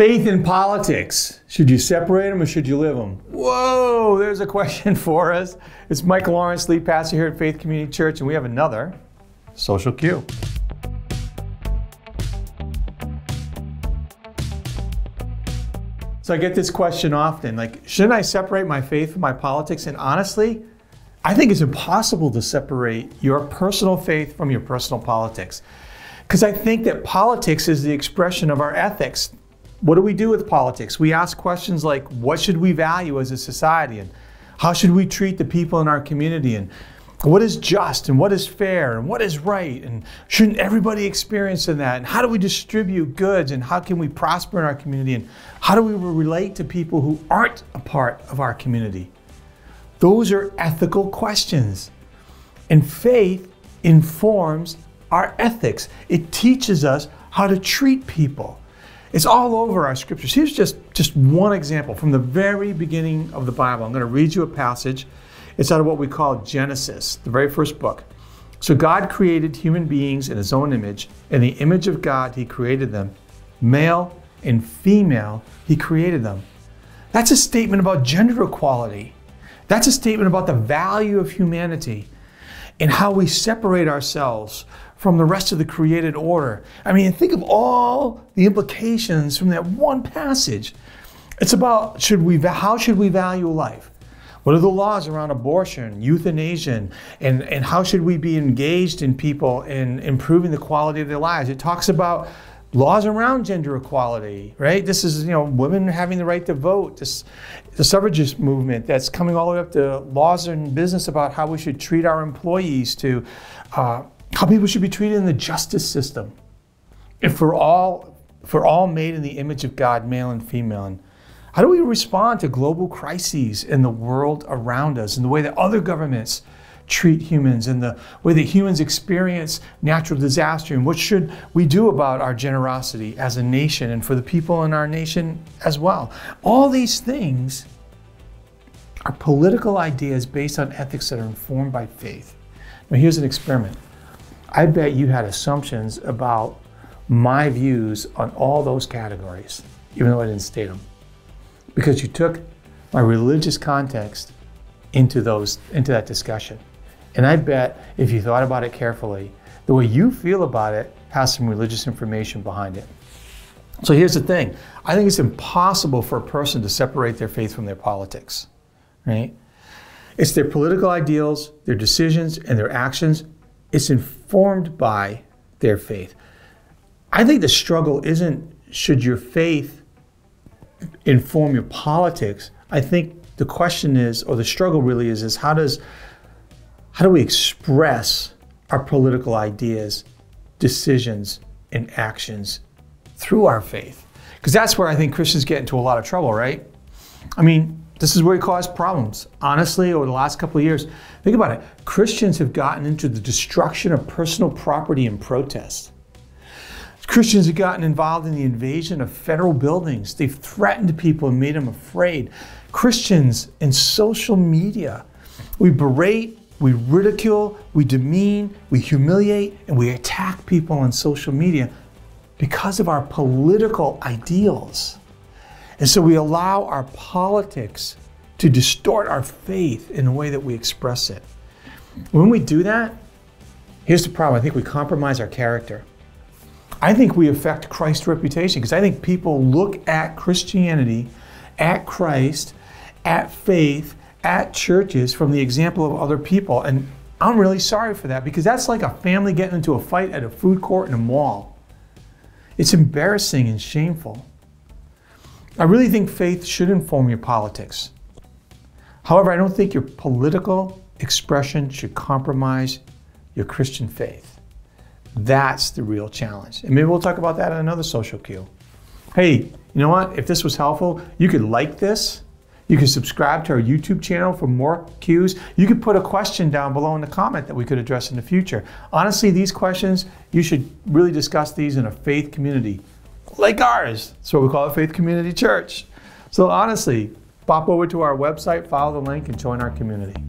Faith in politics. Should you separate them or should you live them? Whoa, there's a question for us. It's Mike Lawrence, lead pastor here at Faith Community Church, and we have another Social Q. So I get this question often like, shouldn't I separate my faith from my politics? And honestly, I think it's impossible to separate your personal faith from your personal politics. Because I think that politics is the expression of our ethics. What do we do with politics? We ask questions like, what should we value as a society? And how should we treat the people in our community? And what is just and what is fair and what is right? And shouldn't everybody experience in that? And how do we distribute goods and how can we prosper in our community? And how do we relate to people who aren't a part of our community? Those are ethical questions. And faith informs our ethics. It teaches us how to treat people. It's all over our scriptures. Here's just, just one example from the very beginning of the Bible. I'm going to read you a passage. It's out of what we call Genesis, the very first book. So God created human beings in his own image. In the image of God, he created them. Male and female, he created them. That's a statement about gender equality. That's a statement about the value of humanity and how we separate ourselves from the rest of the created order. I mean, think of all the implications from that one passage. It's about should we how should we value life? What are the laws around abortion, euthanasia, and, and how should we be engaged in people in improving the quality of their lives? It talks about laws around gender equality, right? This is, you know, women having the right to vote, this, the suffragist movement that's coming all the way up to laws in business about how we should treat our employees, to uh, how people should be treated in the justice system. If we're all, if we're all made in the image of God, male and female, and how do we respond to global crises in the world around us and the way that other governments treat humans and the way that humans experience natural disaster and what should we do about our generosity as a nation and for the people in our nation as well. All these things are political ideas based on ethics that are informed by faith. Now here's an experiment. I bet you had assumptions about my views on all those categories, even though I didn't state them. Because you took my religious context into those into that discussion. And I bet if you thought about it carefully, the way you feel about it has some religious information behind it. So here's the thing I think it's impossible for a person to separate their faith from their politics, right? It's their political ideals, their decisions, and their actions. It's informed by their faith. I think the struggle isn't should your faith inform your politics. I think the question is, or the struggle really is, is how does how do we express our political ideas, decisions, and actions through our faith? Because that's where I think Christians get into a lot of trouble, right? I mean, this is where it caused problems. Honestly, over the last couple of years, think about it. Christians have gotten into the destruction of personal property in protest. Christians have gotten involved in the invasion of federal buildings. They've threatened people and made them afraid. Christians in social media, we berate we ridicule, we demean, we humiliate, and we attack people on social media because of our political ideals. And so we allow our politics to distort our faith in the way that we express it. When we do that, here's the problem I think we compromise our character. I think we affect Christ's reputation because I think people look at Christianity, at Christ, at faith, at churches from the example of other people. And I'm really sorry for that because that's like a family getting into a fight at a food court in a mall. It's embarrassing and shameful. I really think faith should inform your politics. However, I don't think your political expression should compromise your Christian faith. That's the real challenge. And maybe we'll talk about that in another Social Q. Hey, you know what? If this was helpful, you could like this you can subscribe to our YouTube channel for more cues. You could put a question down below in the comment that we could address in the future. Honestly, these questions, you should really discuss these in a faith community like ours. That's what we call a faith community church. So honestly, pop over to our website, follow the link, and join our community.